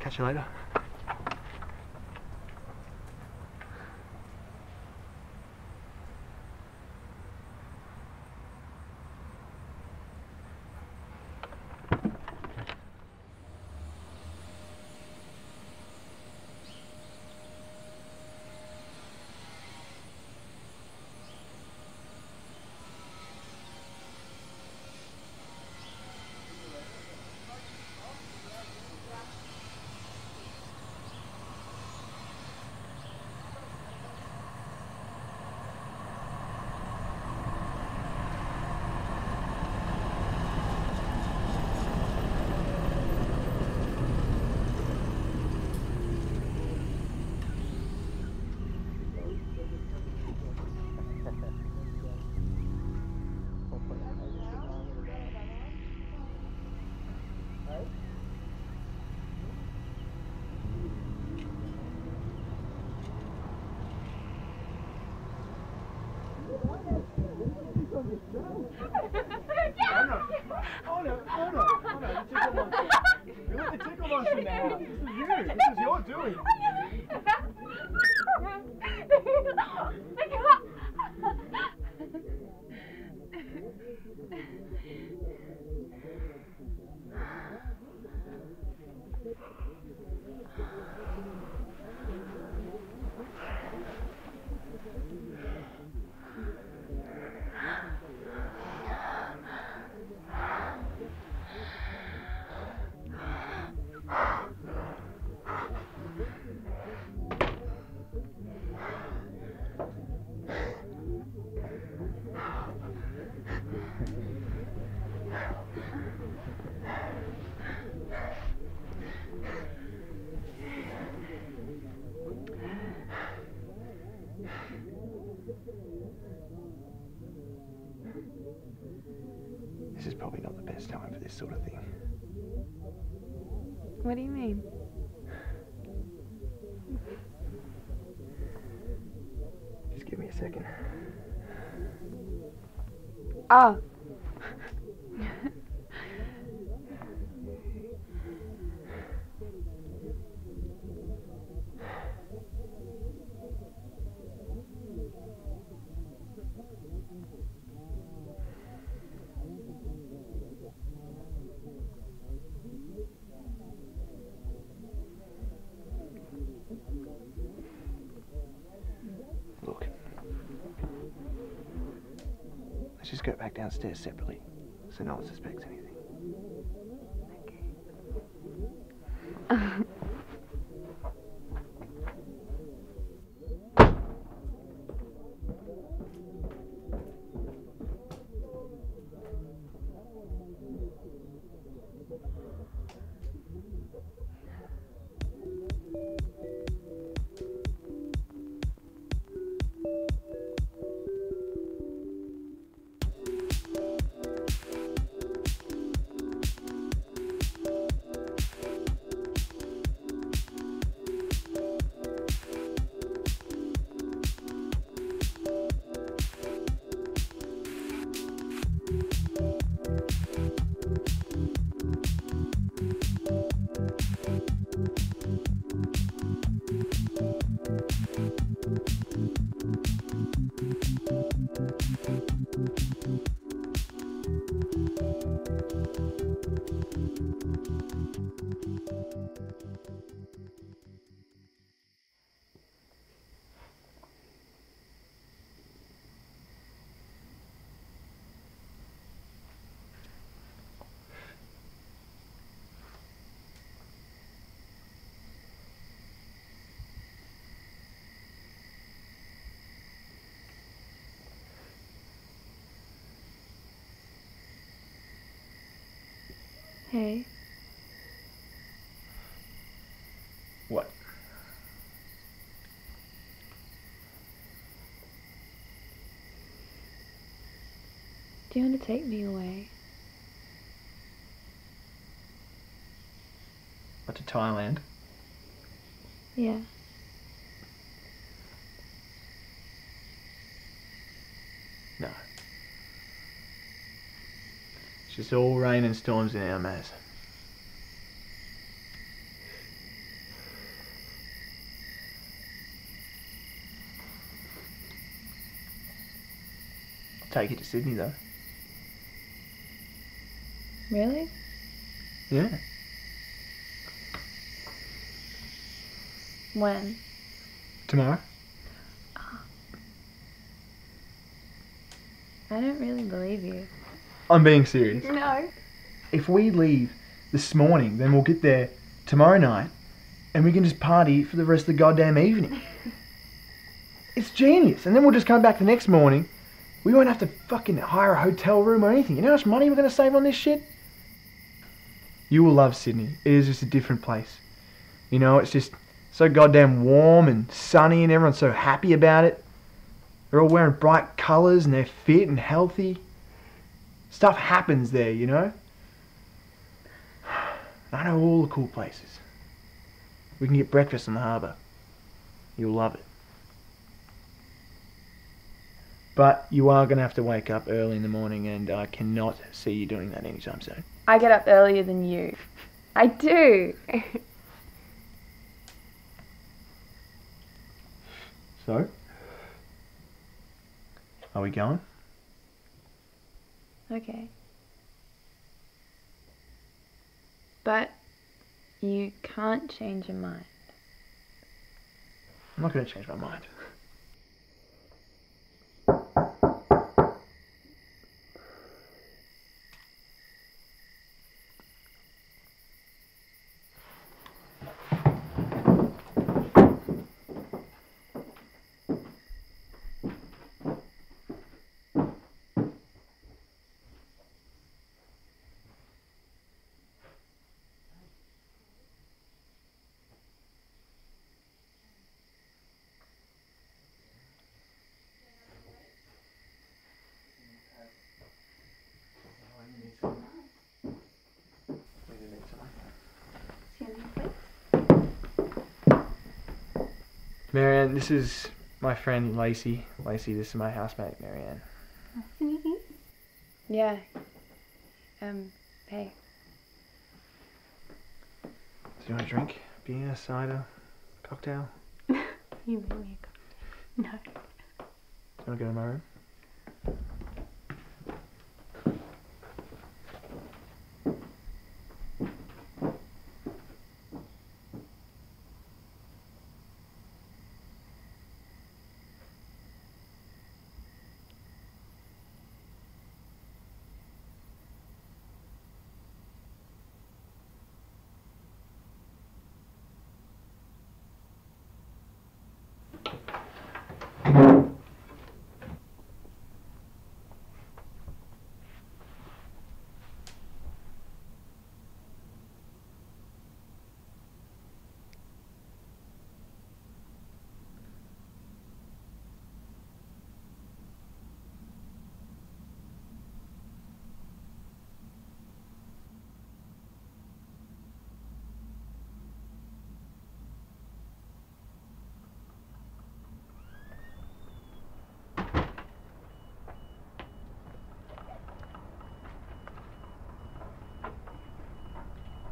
Catch you later. This is probably not the best time for this sort of thing. What do you mean? Just give me a second. Oh. Just go back downstairs separately so no one suspects anything. Hey. What? Do you want to take me away? What to Thailand? Yeah. No. It's just all rain and storms in our Maz. I'll take you to Sydney though. Really? Yeah. When? Tomorrow? Ah. I don't really believe you. I'm being serious. No. If we leave this morning, then we'll get there tomorrow night and we can just party for the rest of the goddamn evening. it's genius. And then we'll just come back the next morning. We won't have to fucking hire a hotel room or anything. You know how much money we're going to save on this shit? You will love Sydney. It is just a different place. You know, it's just so goddamn warm and sunny and everyone's so happy about it. They're all wearing bright colours and they're fit and healthy. Stuff happens there, you know? I know all the cool places. We can get breakfast in the harbour. You'll love it. But you are going to have to wake up early in the morning, and I cannot see you doing that anytime soon. I get up earlier than you. I do. So? Are we going? Okay. But you can't change your mind. I'm not going to change my mind. Marianne, this is my friend Lacey. Lacey, this is my housemate, Marianne. Yeah. Um, hey. Do you want a drink? Beer, cider, cocktail? You made me a cup. No. Do you want to go to my room?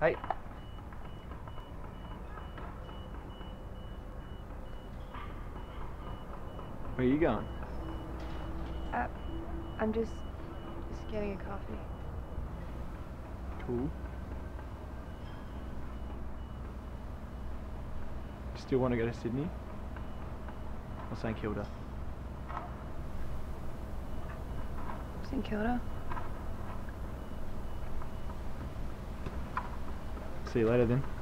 Hey. Where are you going? Uh, I'm just, just getting a coffee. Cool. Still want to go to Sydney? Or St Kilda? St. Kilda? See you later then.